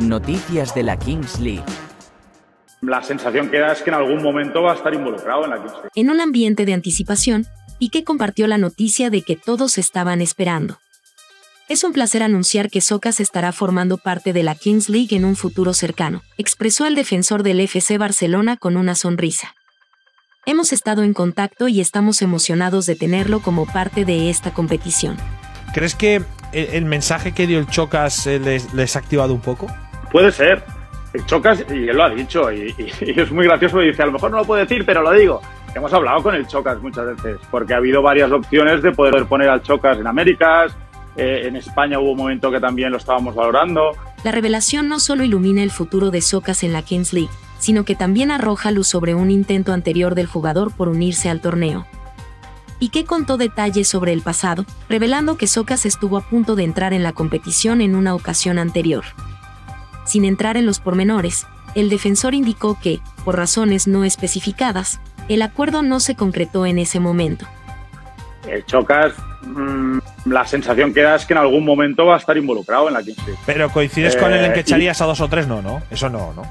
Noticias de la Kings League. La sensación que da es que en algún momento va a estar involucrado en la Kings League. En un ambiente de anticipación, Piqué compartió la noticia de que todos estaban esperando. Es un placer anunciar que Socas estará formando parte de la Kings League en un futuro cercano, expresó el defensor del FC Barcelona con una sonrisa. Hemos estado en contacto y estamos emocionados de tenerlo como parte de esta competición. ¿Crees que el, mensaje que dio el Chocas eh, les, ha activado un poco? Puede ser. Chocas, y él lo ha dicho, y, es muy gracioso, y dice, a lo mejor no lo puedo decir, pero lo digo. Hemos hablado con el Chocas muchas veces, porque ha habido varias opciones de poder poner al Chocas en Américas, eh, en España hubo un momento que también lo estábamos valorando. La revelación no solo ilumina el futuro de Socas en la Kings League, sino que también arroja luz sobre un intento anterior del jugador por unirse al torneo. Y que contó detalles sobre el pasado, revelando que Socas estuvo a punto de entrar en la competición en una ocasión anterior. Sin entrar en los pormenores, el defensor indicó que, por razones no especificadas, el acuerdo no se concretó en ese momento. El Chocas, mm, la sensación que da es que en algún momento va a estar involucrado en la Kings League. Pero coincides con él en que eh, echarías a dos o tres, no, ¿no? Eso no, ¿no?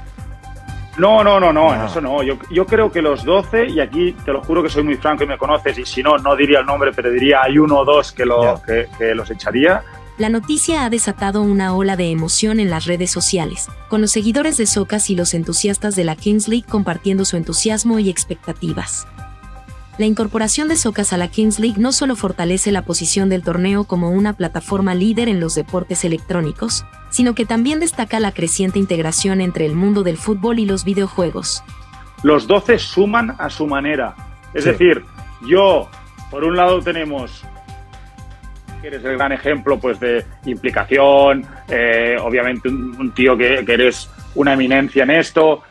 No, no, no, no, eso no. Yo, yo, creo que los 12, y aquí te lo juro que soy muy franco y me conoces, y si no, no diría el nombre, pero diría hay uno o dos que, lo, que, los echaría. La noticia ha desatado una ola de emoción en las redes sociales, con los seguidores de Socas y los entusiastas de la Kings League compartiendo su entusiasmo y expectativas. La incorporación de Socas a la Kings League no solo fortalece la posición del torneo como una plataforma líder en los deportes electrónicos, sino que también destaca la creciente integración entre el mundo del fútbol y los videojuegos. Los 12 suman a su manera. Es decir, yo, por un lado tenemos eres el gran ejemplo pues de implicación, eh, obviamente un, tío que, que, eres una eminencia en esto,